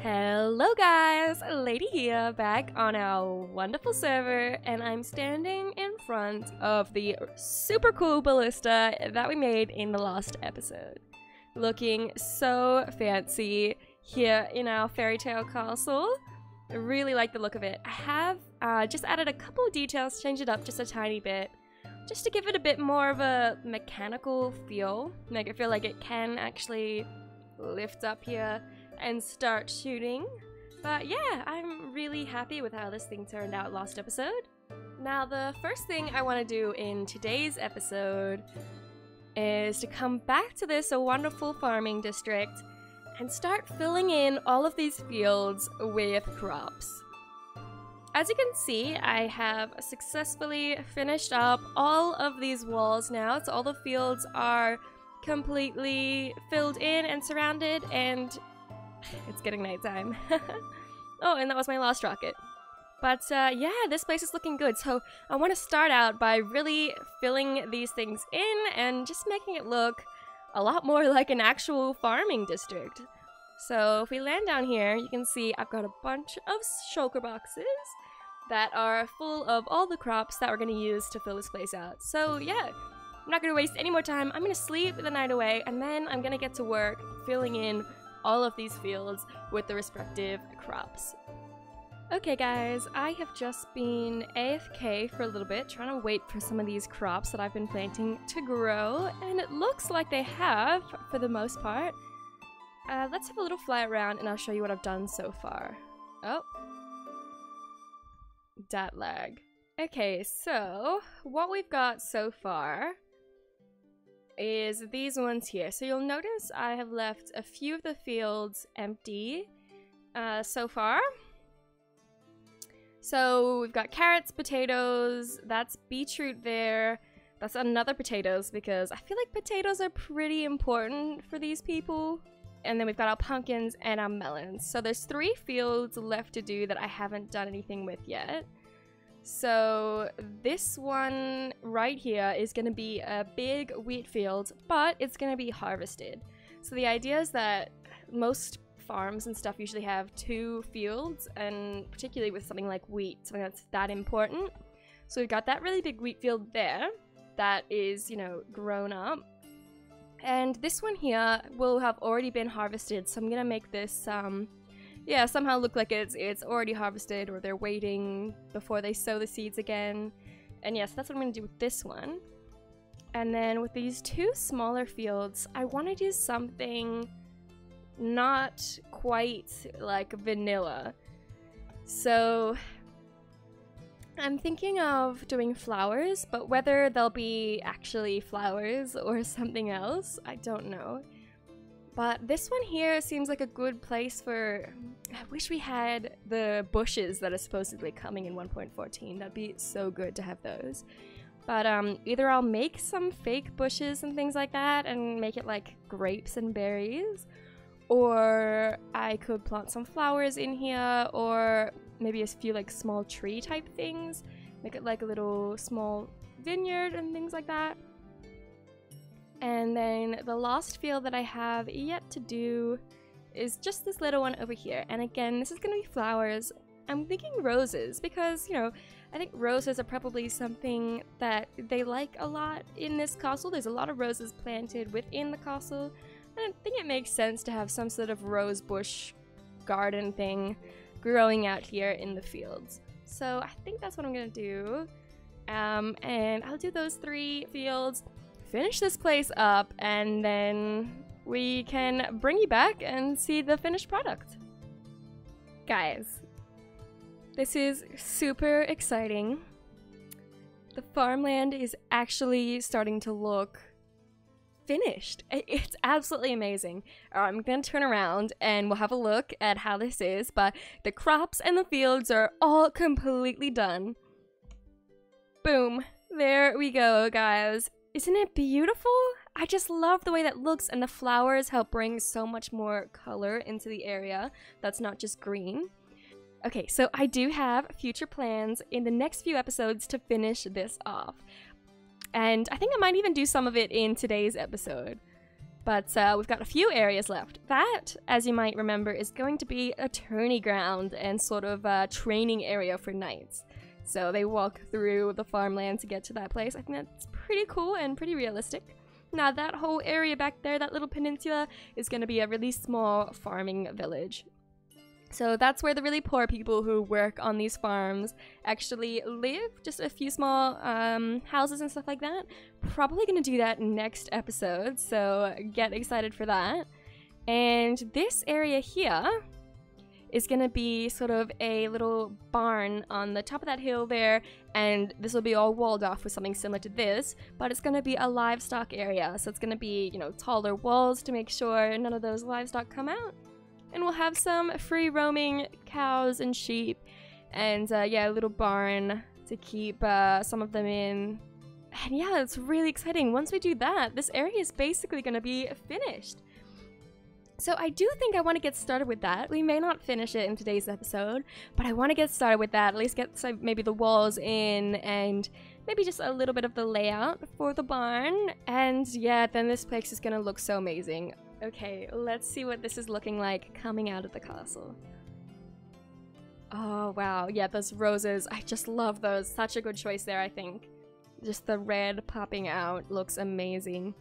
Hello guys, Lady here back on our wonderful server and I'm standing in front of the super cool ballista that we made in the last episode. Looking so fancy here in our fairy tale castle. I really like the look of it. I have uh, just added a couple of details, changed it up just a tiny bit just to give it a bit more of a mechanical feel, make it feel like it can actually lift up here and start shooting. But yeah, I'm really happy with how this thing turned out last episode. Now, the first thing I want to do in today's episode is to come back to this wonderful farming district and start filling in all of these fields with crops. As you can see, I have successfully finished up all of these walls now, so all the fields are completely filled in and surrounded, and it's getting nighttime. oh, and that was my last rocket. But uh, yeah, this place is looking good. So I want to start out by really filling these things in and just making it look a lot more like an actual farming district. So if we land down here, you can see I've got a bunch of shulker boxes that are full of all the crops that we're going to use to fill this place out. So yeah, I'm not going to waste any more time. I'm going to sleep the night away and then I'm going to get to work filling in all of these fields with the respective crops. Okay guys, I have just been AFK for a little bit, trying to wait for some of these crops that I've been planting to grow, and it looks like they have, for the most part. Uh, let's have a little fly around and I'll show you what I've done so far. Oh. Dat lag. Okay, so what we've got so far is these ones here. So you'll notice I have left a few of the fields empty uh, so far. So we've got carrots, potatoes, that's beetroot there. That's another potatoes because I feel like potatoes are pretty important for these people. And then we've got our pumpkins and our melons. So there's three fields left to do that I haven't done anything with yet. So this one right here is going to be a big wheat field, but it's going to be harvested. So the idea is that most farms and stuff usually have two fields, and particularly with something like wheat, something that's that important. So we've got that really big wheat field there that is, you know, grown up. And this one here will have already been harvested, so I'm going to make this um, yeah, somehow look like it's it's already harvested or they're waiting before they sow the seeds again. And yes, that's what I'm to do with this one. And then with these two smaller fields, I want to do something not quite like vanilla. So I'm thinking of doing flowers, but whether they'll be actually flowers or something else, I don't know. But this one here seems like a good place for... I wish we had the bushes that are supposedly coming in 1.14. That'd be so good to have those. But um, either I'll make some fake bushes and things like that and make it like grapes and berries, or I could plant some flowers in here, or maybe a few like small tree type things. Make it like a little small vineyard and things like that. And then the last field that I have yet to do is just this little one over here. And again, this is going to be flowers. I'm thinking roses because, you know, I think roses are probably something that they like a lot in this castle. There's a lot of roses planted within the castle. I think it makes sense to have some sort of rose bush garden thing growing out here in the fields. So I think that's what I'm going to do. Um, and I'll do those three fields finish this place up and then we can bring you back and see the finished product. Guys, this is super exciting. The farmland is actually starting to look finished. It's absolutely amazing. Uh, I'm gonna turn around and we'll have a look at how this is, but the crops and the fields are all completely done. Boom. There we go, guys. Isn't it beautiful? I just love the way that looks and the flowers help bring so much more color into the area that's not just green. Okay, so I do have future plans in the next few episodes to finish this off. And I think I might even do some of it in today's episode. But uh, we've got a few areas left. That, as you might remember, is going to be a tourney ground and sort of a training area for knights. So they walk through the farmland to get to that place. I think that's pretty cool and pretty realistic. Now that whole area back there, that little peninsula, is going to be a really small farming village. So that's where the really poor people who work on these farms actually live. Just a few small um, houses and stuff like that. Probably going to do that next episode, so get excited for that. And this area here is going to be sort of a little barn on the top of that hill there, and this will be all walled off with something similar to this, but it's going to be a livestock area. So it's going to be, you know, taller walls to make sure none of those livestock come out. And we'll have some free roaming cows and sheep and uh, yeah a little barn to keep uh, some of them in. And yeah it's really exciting. Once we do that this area is basically going to be finished so I do think I want to get started with that. We may not finish it in today's episode, but I want to get started with that. At least get some, maybe the walls in and maybe just a little bit of the layout for the barn. And yeah, then this place is going to look so amazing. Okay, let's see what this is looking like coming out of the castle. Oh, wow. Yeah, those roses. I just love those. Such a good choice there, I think. Just the red popping out looks amazing.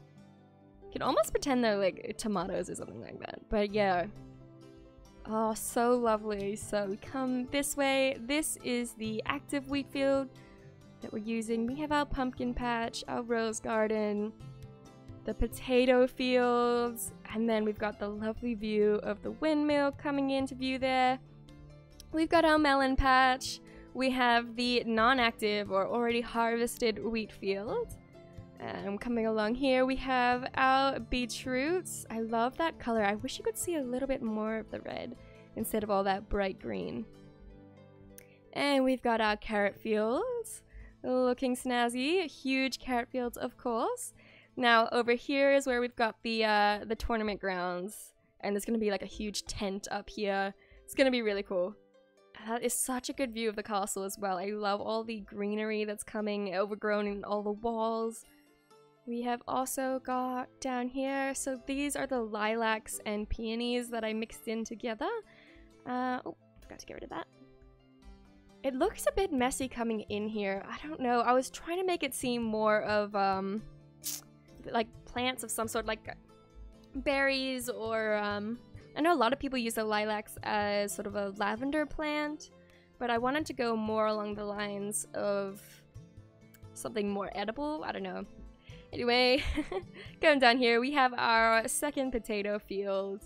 You can almost pretend they're like tomatoes or something like that. But yeah. Oh, so lovely. So we come this way. This is the active wheat field that we're using. We have our pumpkin patch, our rose garden, the potato fields, and then we've got the lovely view of the windmill coming into view there. We've got our melon patch. We have the non-active or already harvested wheat field. Um, coming along here, we have our beetroots. I love that color. I wish you could see a little bit more of the red instead of all that bright green. And we've got our carrot fields. Looking snazzy. Huge carrot fields, of course. Now over here is where we've got the uh, the tournament grounds, and there's gonna be like a huge tent up here. It's gonna be really cool. That is such a good view of the castle as well. I love all the greenery that's coming, overgrown in all the walls. We have also got down here, so these are the lilacs and peonies that I mixed in together. Uh, oh, forgot to get rid of that. It looks a bit messy coming in here. I don't know. I was trying to make it seem more of, um, like plants of some sort, like berries or um, I know a lot of people use the lilacs as sort of a lavender plant, but I wanted to go more along the lines of something more edible. I don't know. Anyway, going down here, we have our second potato field.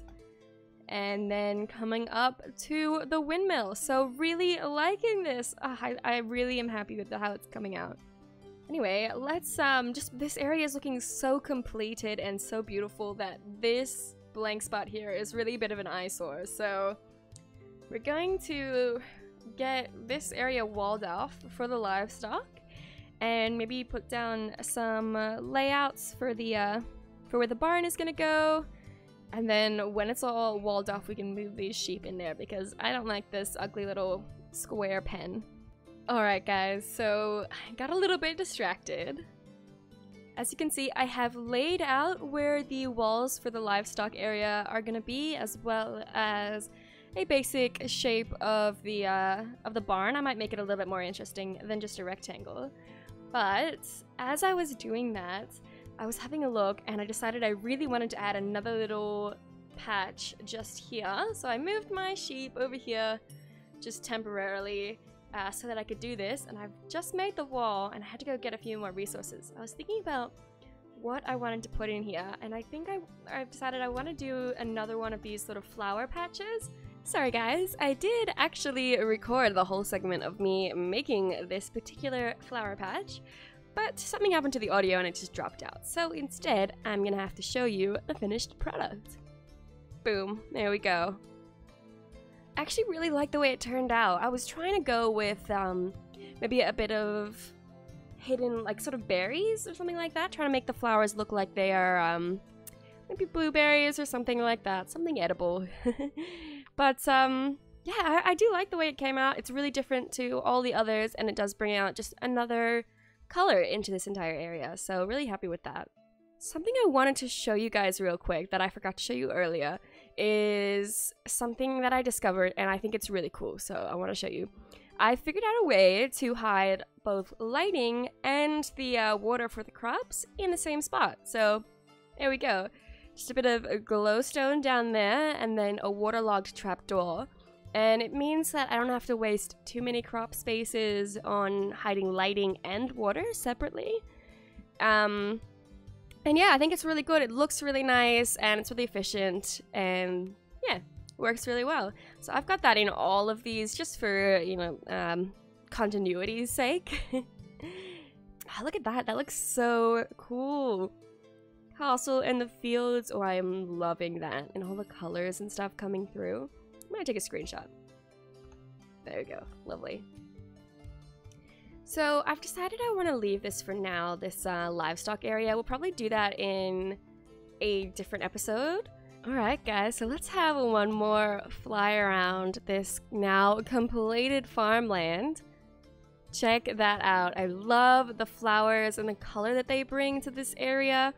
And then coming up to the windmill. So really liking this. Uh, I, I really am happy with how it's coming out. Anyway, let's, um, just, this area is looking so completed and so beautiful that this blank spot here is really a bit of an eyesore. So, we're going to get this area walled off for the livestock and maybe put down some uh, layouts for the, uh, for where the barn is gonna go. And then when it's all walled off, we can move these sheep in there because I don't like this ugly little square pen. Alright guys, so I got a little bit distracted. As you can see, I have laid out where the walls for the livestock area are gonna be, as well as a basic shape of the uh, of the barn. I might make it a little bit more interesting than just a rectangle. But as I was doing that, I was having a look and I decided I really wanted to add another little patch just here. So I moved my sheep over here just temporarily uh, so that I could do this. And I've just made the wall and I had to go get a few more resources. I was thinking about what I wanted to put in here and I think I, I've decided I want to do another one of these sort of flower patches. Sorry guys, I did actually record the whole segment of me making this particular flower patch, but something happened to the audio and it just dropped out. So instead, I'm gonna have to show you the finished product. Boom, there we go actually really like the way it turned out. I was trying to go with um, maybe a bit of hidden, like sort of berries or something like that, trying to make the flowers look like they are um, maybe blueberries or something like that, something edible. but um, yeah, I, I do like the way it came out. It's really different to all the others, and it does bring out just another color into this entire area. So really happy with that. Something I wanted to show you guys real quick that I forgot to show you earlier is something that I discovered and I think it's really cool, so I want to show you. I figured out a way to hide both lighting and the uh, water for the crops in the same spot. So there we go. Just a bit of glowstone down there and then a waterlogged trapdoor. And it means that I don't have to waste too many crop spaces on hiding lighting and water separately. Um, and yeah, I think it's really good. It looks really nice and it's really efficient and yeah, works really well. So I've got that in all of these just for, you know, um, continuity's sake. oh, look at that. That looks so cool. Castle in the fields. Oh, I am loving that. And all the colors and stuff coming through. I'm gonna take a screenshot. There we go. Lovely. So I've decided I want to leave this for now, this uh, livestock area. We'll probably do that in a different episode. Alright guys, so let's have one more fly around this now completed farmland. Check that out. I love the flowers and the color that they bring to this area.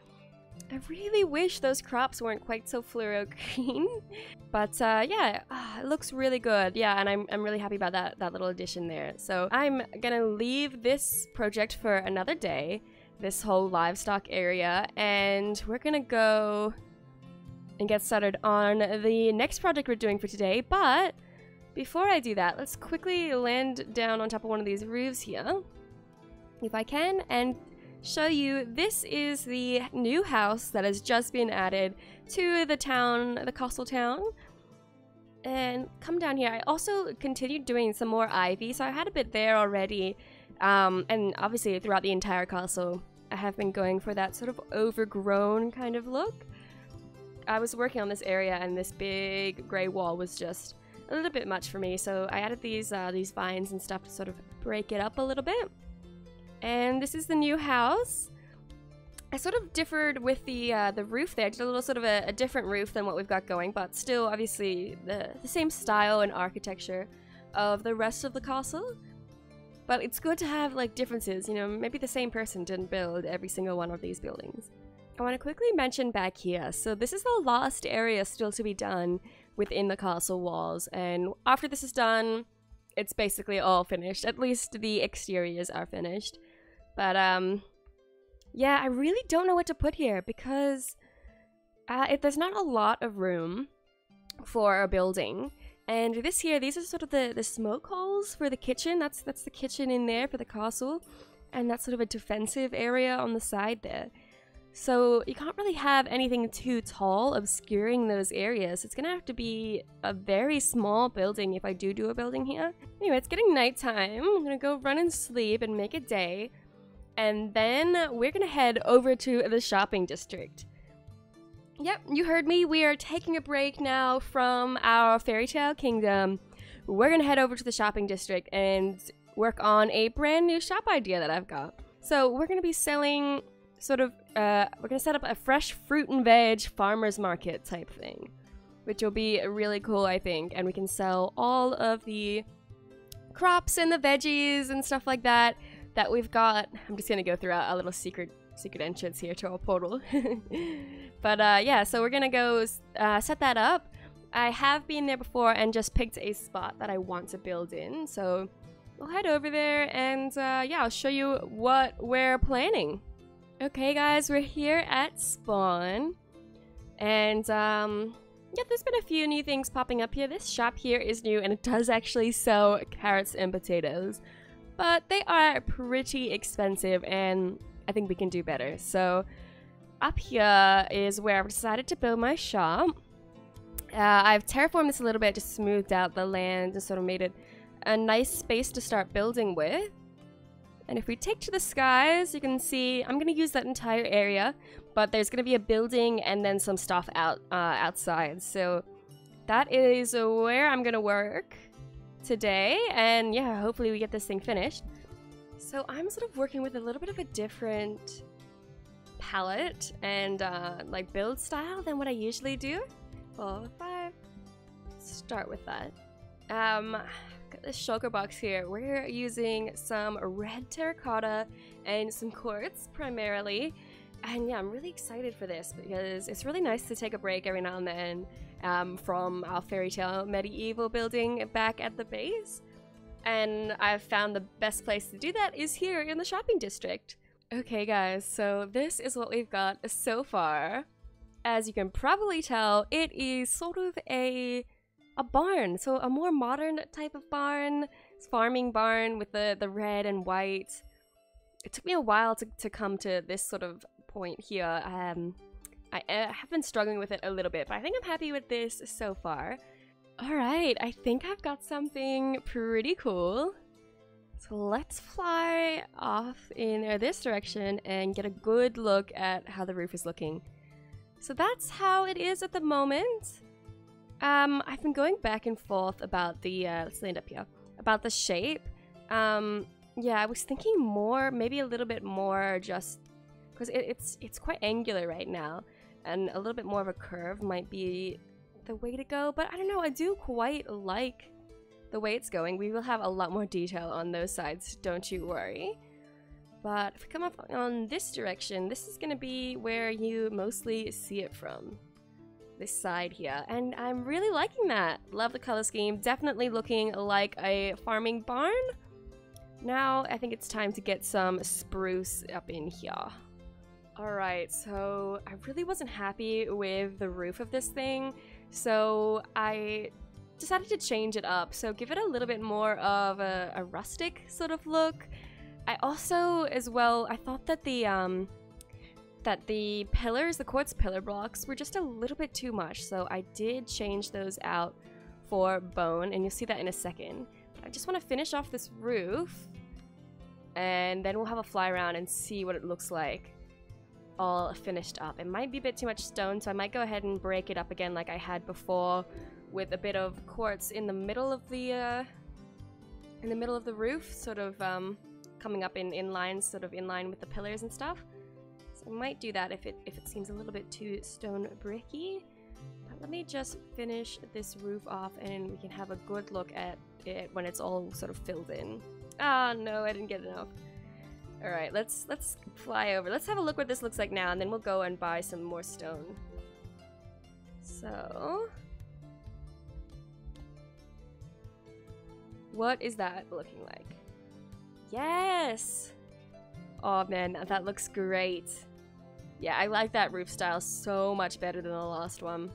I really wish those crops weren't quite so fluoro green. but uh, yeah, uh, it looks really good. Yeah, and I'm, I'm really happy about that, that little addition there. So I'm gonna leave this project for another day, this whole livestock area, and we're gonna go and get started on the next project we're doing for today. But before I do that, let's quickly land down on top of one of these roofs here, if I can, and show you this is the new house that has just been added to the town, the castle town. And come down here. I also continued doing some more ivy, so I had a bit there already. Um, and obviously throughout the entire castle, I have been going for that sort of overgrown kind of look. I was working on this area and this big grey wall was just a little bit much for me, so I added these uh, these vines and stuff to sort of break it up a little bit. And this is the new house. I sort of differed with the uh, the roof there, just a little sort of a, a, different roof than what we've got going, but still obviously the, the same style and architecture of the rest of the castle. But it's good to have like differences, you know, maybe the same person didn't build every single one of these buildings. I want to quickly mention back here, so this is the last area still to be done within the castle walls, and after this is done, it's basically all finished, at least the exteriors are finished. But, um, yeah, I really don't know what to put here because uh, if there's not a lot of room for a building. And this here, these are sort of the, the smoke holes for the kitchen. That's that's the kitchen in there for the castle. And that's sort of a defensive area on the side there. So you can't really have anything too tall obscuring those areas. It's gonna have to be a very small building if I do do a building here. Anyway, it's getting nighttime. I'm gonna go run and sleep and make a day and then we're gonna head over to the shopping district. Yep, you heard me. We are taking a break now from our fairy tale kingdom. We're gonna head over to the shopping district and work on a brand new shop idea that I've got. So we're gonna be selling sort of, uh, we're gonna set up a fresh fruit and veg farmer's market type thing, which will be really cool, I think. And we can sell all of the crops and the veggies and stuff like that that we've got. I'm just gonna go through a, a little secret secret entrance here to our portal. but uh, yeah, so we're gonna go uh, set that up. I have been there before and just picked a spot that I want to build in. So we'll head over there and uh, yeah, I'll show you what we're planning. Okay guys, we're here at Spawn. And um, yeah, there's been a few new things popping up here. This shop here is new and it does actually sell carrots and potatoes but they are pretty expensive and I think we can do better. So up here is where I've decided to build my shop. Uh, I've terraformed this a little bit, just smoothed out the land and sort of made it a nice space to start building with. And if we take to the skies, you can see I'm going to use that entire area, but there's going to be a building and then some stuff out uh, outside. So that is where I'm going to work today, and yeah, hopefully we get this thing finished. So I'm sort of working with a little bit of a different palette and uh, like build style than what I usually do. Well, if I start with that. Um, got this shulker box here. We're using some red terracotta and some quartz primarily. And yeah, I'm really excited for this because it's really nice to take a break every now and then um, from our fairy tale medieval building back at the base. And I've found the best place to do that is here in the shopping district. Okay guys, so this is what we've got so far. As you can probably tell, it is sort of a a barn, so a more modern type of barn, farming barn with the, the red and white. It took me a while to, to come to this sort of point here. Um, I, have been struggling with it a little bit, but I think I'm happy with this so far. Alright, I think I've got something pretty cool. So let's fly off in this direction and get a good look at how the roof is looking. So that's how it is at the moment. Um, I've been going back and forth about the, uh, let's land up here, about the shape. Um, yeah, I was thinking more, maybe a little bit more just, because it, it's, it's quite angular right now, and a little bit more of a curve might be the way to go, but I don't know, I do quite like the way it's going. We will have a lot more detail on those sides, don't you worry. But if we come up on this direction, this is going to be where you mostly see it from. This side here. And I'm really liking that. Love the color scheme. Definitely looking like a farming barn. Now, I think it's time to get some spruce up in here. Alright, so I really wasn't happy with the roof of this thing. So I decided to change it up. So give it a little bit more of a, a rustic sort of look. I also, as well, I thought that the um, that the pillars, the quartz pillar blocks, were just a little bit too much. So I did change those out for bone, and you'll see that in a second. But I just want to finish off this roof, and then we'll have a fly around and see what it looks like all finished up. It might be a bit too much stone, so I might go ahead and break it up again like I had before with a bit of quartz in the middle of the uh, in the middle of the roof, sort of um, coming up in, in lines, sort of in line with the pillars and stuff. So I might do that if it if it seems a little bit too stone bricky. But let me just finish this roof off and we can have a good look at it when it's all sort of filled in. Ah, no, I didn't get enough. All right, let's let's fly over. Let's have a look what this looks like now, and then we'll go and buy some more stone. So, what is that looking like? Yes! Oh man, that looks great. Yeah, I like that roof style so much better than the last one.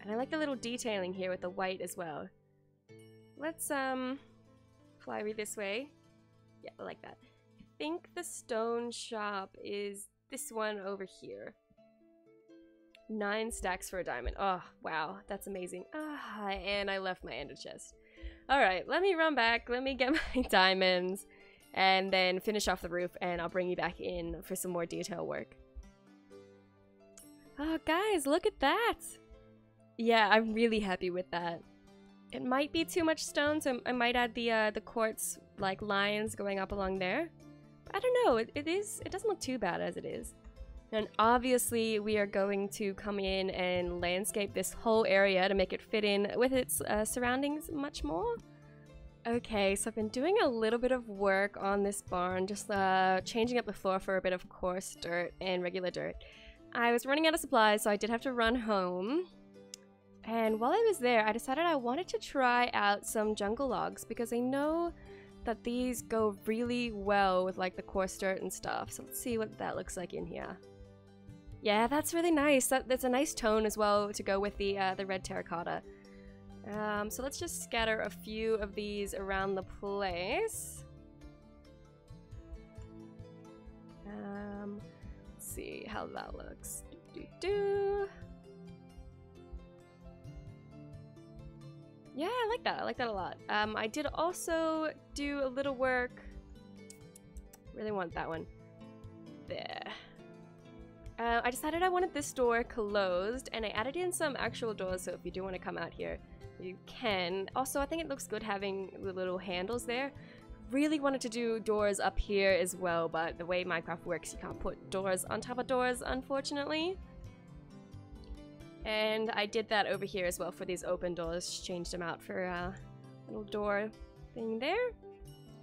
And I like the little detailing here with the white as well. Let's, um, fly this way. Yeah, I like that. I think the stone shop is this one over here. Nine stacks for a diamond. Oh, wow. That's amazing. Ah, and I left my ender chest. Alright, let me run back. Let me get my diamonds. And then finish off the roof and I'll bring you back in for some more detail work. Oh, guys, look at that! Yeah, I'm really happy with that. It might be too much stone, so I might add the uh, the quartz like lines going up along there. But I don't know. It, it is. It doesn't look too bad as it is. And obviously, we are going to come in and landscape this whole area to make it fit in with its uh, surroundings much more. Okay, so I've been doing a little bit of work on this barn, just uh, changing up the floor for a bit of coarse dirt and regular dirt. I was running out of supplies, so I did have to run home. And while I was there, I decided I wanted to try out some jungle logs because I know that these go really well with like the coarse dirt and stuff. So let's see what that looks like in here. Yeah, that's really nice. That, that's a nice tone as well to go with the, uh, the red terracotta. Um, so let's just scatter a few of these around the place. Um, see how that looks. Do, do, do. Yeah, I like that. I like that a lot. Um, I did also do a little work. Really want that one. There. Uh, I decided I wanted this door closed, and I added in some actual doors, so if you do want to come out here, you can. Also, I think it looks good having the little handles there. Really wanted to do doors up here as well, but the way Minecraft works, you can't put doors on top of doors, unfortunately. And I did that over here as well for these open doors, changed them out for a little door thing there.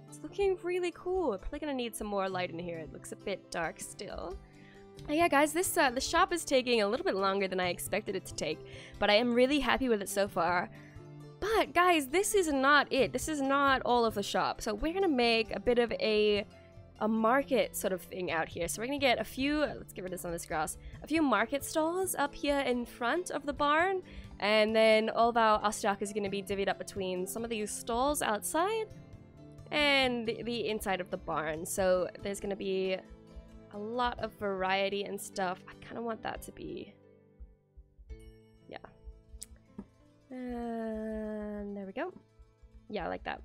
It's looking really cool. Probably gonna need some more light in here. It looks a bit dark still. Uh, yeah, guys, this uh, the shop is taking a little bit longer than I expected it to take, but I am really happy with it so far. But guys, this is not it. This is not all of the shop. So we're gonna make a bit of a a market sort of thing out here. So we're gonna get a few. Let's get rid of some of this grass. A few market stalls up here in front of the barn, and then all of our, stock is gonna be divvied up between some of these stalls outside and the, the inside of the barn. So there's gonna be a lot of variety and stuff. I kind of want that to be, yeah. And there we go. Yeah, I like that.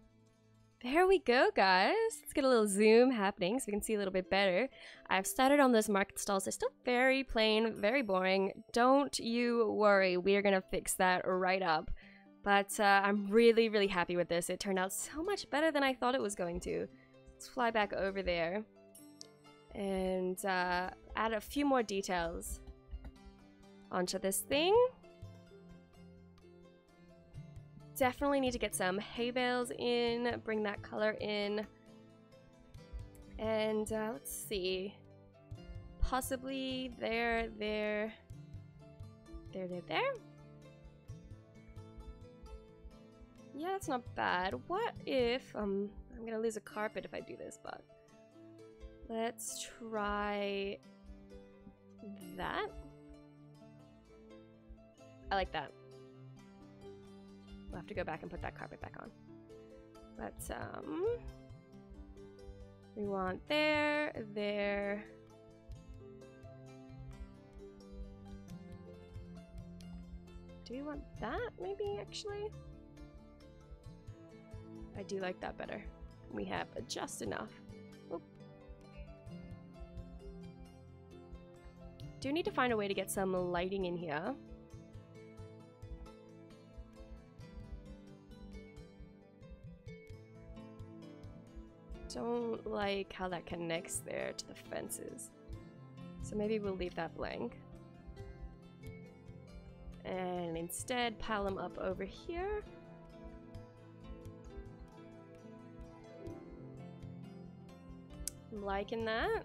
There we go, guys. Let's get a little zoom happening so we can see a little bit better. I've started on those market stalls. They're still very plain, very boring. Don't you worry. We are going to fix that right up. But uh, I'm really, really happy with this. It turned out so much better than I thought it was going to. Let's fly back over there and uh, add a few more details onto this thing. Definitely need to get some hay bales in, bring that color in. And uh, let's see. Possibly there, there, there, there, there. Yeah, that's not bad. What if, um, I'm gonna lose a carpet if I do this, but Let's try that. I like that. We'll have to go back and put that carpet back on. But, um... We want there, there... Do we want that, maybe, actually? I do like that better. We have just enough. Do need to find a way to get some lighting in here. Don't like how that connects there to the fences. So maybe we'll leave that blank. And instead pile them up over here. I'm liking that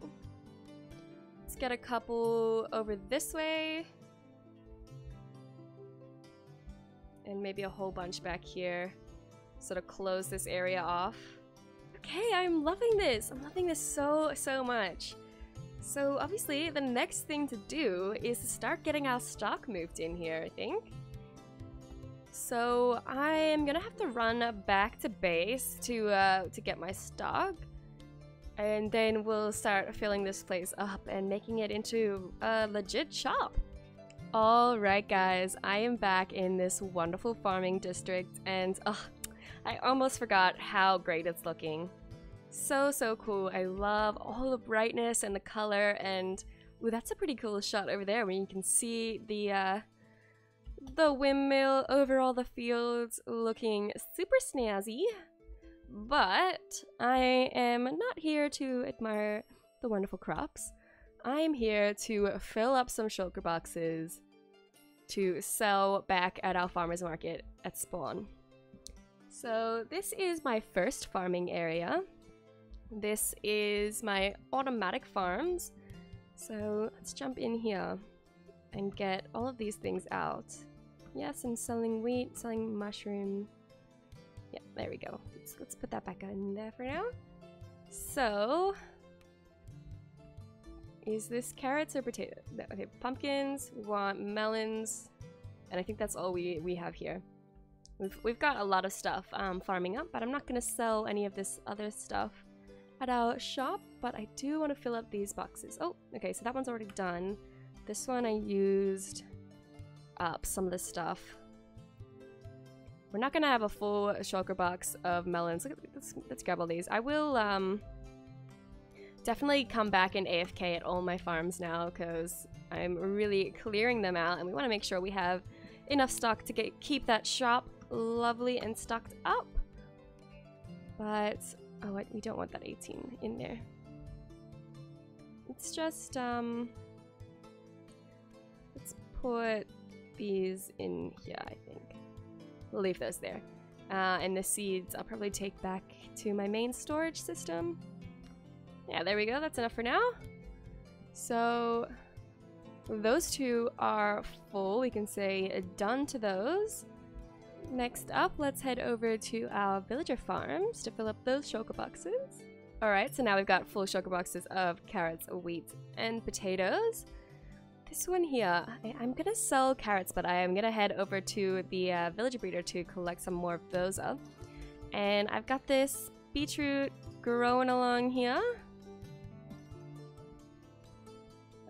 Let's get a couple over this way. And maybe a whole bunch back here. Sort of close this area off. Okay, I'm loving this. I'm loving this so, so much. So obviously the next thing to do is to start getting our stock moved in here, I think. So I am gonna have to run back to base to uh, to get my stock. And then we'll start filling this place up and making it into a legit shop. Alright guys, I am back in this wonderful farming district and uh, I almost forgot how great it's looking. So, so cool. I love all the brightness and the color and ooh, that's a pretty cool shot over there where you can see the uh, the windmill over all the fields looking super snazzy. But I am not here to admire the wonderful crops. I am here to fill up some shulker boxes to sell back at our farmer's market at spawn. So this is my first farming area. This is my automatic farms. So let's jump in here and get all of these things out. Yes, I'm selling wheat, selling mushroom. Yeah, there we go. Let's, let's put that back in there for now. So, is this carrots or potato? Okay, pumpkins, we want melons, and I think that's all we, we have here. We've, we've got a lot of stuff um, farming up, but I'm not going to sell any of this other stuff at our shop, but I do want to fill up these boxes. Oh, okay, so that one's already done. This one I used up some of the stuff. We're not gonna have a full shulker box of melons. Let's, let's grab all these. I will um, definitely come back in AFK at all my farms now because I'm really clearing them out and we want to make sure we have enough stock to get keep that shop lovely and stocked up. But, oh, we don't want that 18 in there. It's just, um, let's put these in here, I think. We'll leave those there. Uh, and the seeds I'll probably take back to my main storage system. Yeah, there we go. That's enough for now. So those two are full. We can say done to those. Next up, let's head over to our villager farms to fill up those shulker boxes. Alright, so now we've got full shulker boxes of carrots, wheat, and potatoes. This one here, I, am gonna sell carrots, but I am gonna head over to the uh, villager breeder to collect some more of those up. And I've got this beetroot growing along here.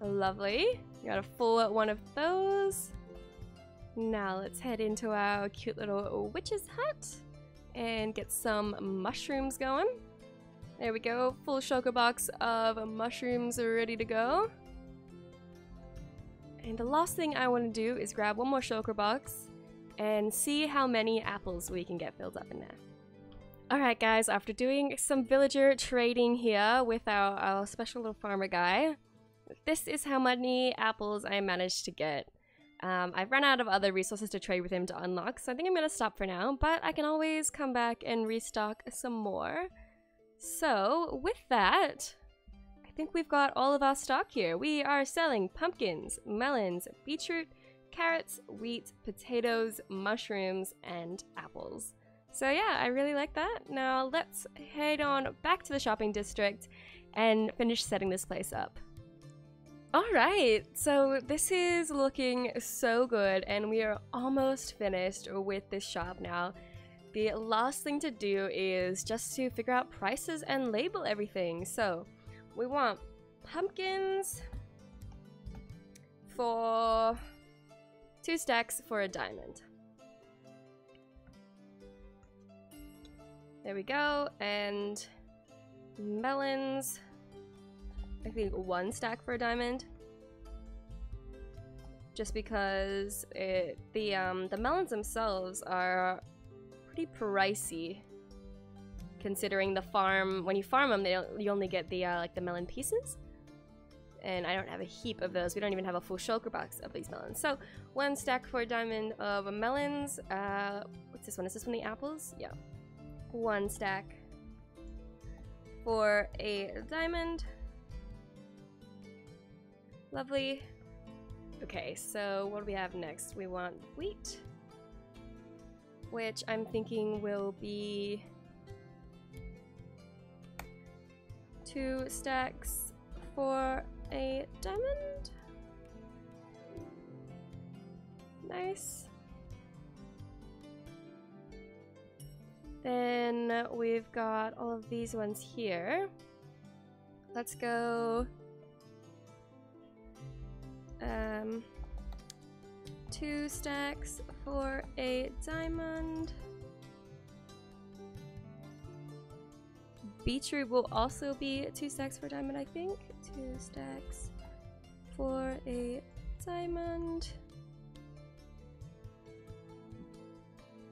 Lovely. Got a full one of those. Now let's head into our cute little witch's hut and get some mushrooms going. There we go, full shulker box of mushrooms ready to go. And the last thing I want to do is grab one more shulker box and see how many apples we can get filled up in there. Alright guys, after doing some villager trading here with our, our special little farmer guy, this is how many apples I managed to get. Um, I've run out of other resources to trade with him to unlock, so I think I'm going to stop for now, but I can always come back and restock some more. So, with that, I think we've got all of our stock here. We are selling pumpkins, melons, beetroot, carrots, wheat, potatoes, mushrooms, and apples. So yeah, I really like that. Now let's head on back to the shopping district and finish setting this place up. Alright, so this is looking so good and we are almost finished with this shop now. The last thing to do is just to figure out prices and label everything. So, we want pumpkins for two stacks for a diamond. There we go, and melons, I think one stack for a diamond. Just because it, the um, the melons themselves are pretty pricey considering the farm when you farm them they you only get the uh, like the melon pieces and I don't have a heap of those. We don't even have a full shulker box of these melons. So one stack for a diamond of melons. Uh, what's this one? Is this one the apples? Yeah. One stack for a diamond. Lovely. Okay, so what do we have next? We want wheat, which I'm thinking will be two stacks for a diamond. Nice. Then we've got all of these ones here. Let's go um, two stacks for a diamond. Beetroot will also be two stacks for a diamond, I think. Two stacks for a diamond.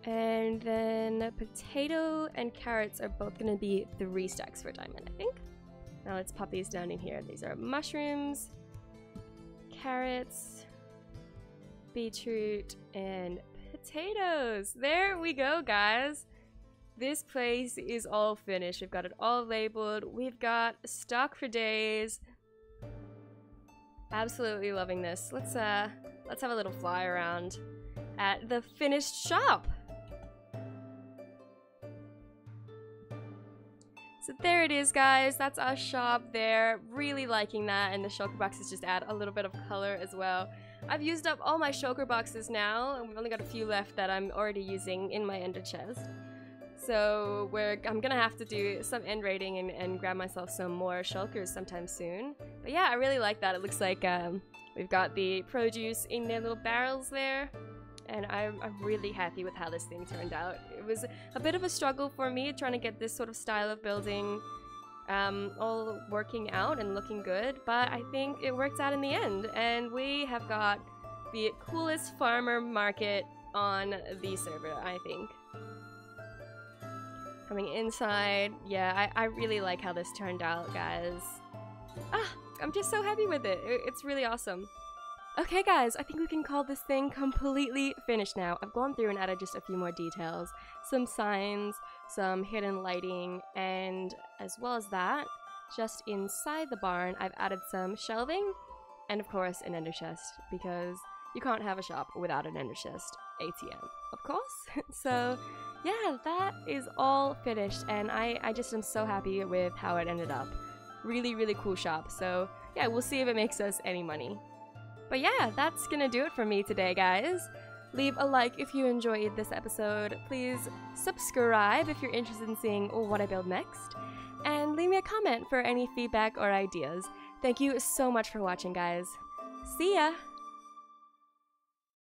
And then potato and carrots are both going to be three stacks for a diamond, I think. Now let's pop these down in here. These are mushrooms, carrots, beetroot, and potatoes. There we go, guys. This place is all finished. We've got it all labeled. We've got stock for days. Absolutely loving this. Let's uh let's have a little fly around at the finished shop. So there it is, guys. That's our shop there. Really liking that, and the shulker boxes just add a little bit of color as well. I've used up all my shulker boxes now, and we've only got a few left that I'm already using in my ender chest. So we're, I'm gonna have to do some end raiding and, and grab myself some more shulkers sometime soon. But yeah, I really like that. It looks like um, we've got the produce in their little barrels there. And I'm, I'm really happy with how this thing turned out. It was a bit of a struggle for me trying to get this sort of style of building um, all working out and looking good, but I think it worked out in the end. And we have got the coolest farmer market on the server, I think. Coming inside. Yeah, I, I really like how this turned out, guys. Ah, I'm just so happy with it. It's really awesome. Okay, guys, I think we can call this thing completely finished now. I've gone through and added just a few more details, some signs, some hidden lighting, and as well as that, just inside the barn, I've added some shelving and, of course, an ender chest because you can't have a shop without an ender chest ATM, of course. so, yeah, that is all finished, and I, I just am so happy with how it ended up. Really, really cool shop. So, yeah, we'll see if it makes us any money. But yeah, that's gonna do it for me today, guys. Leave a like if you enjoyed this episode. Please subscribe if you're interested in seeing what I build next. And leave me a comment for any feedback or ideas. Thank you so much for watching, guys. See ya!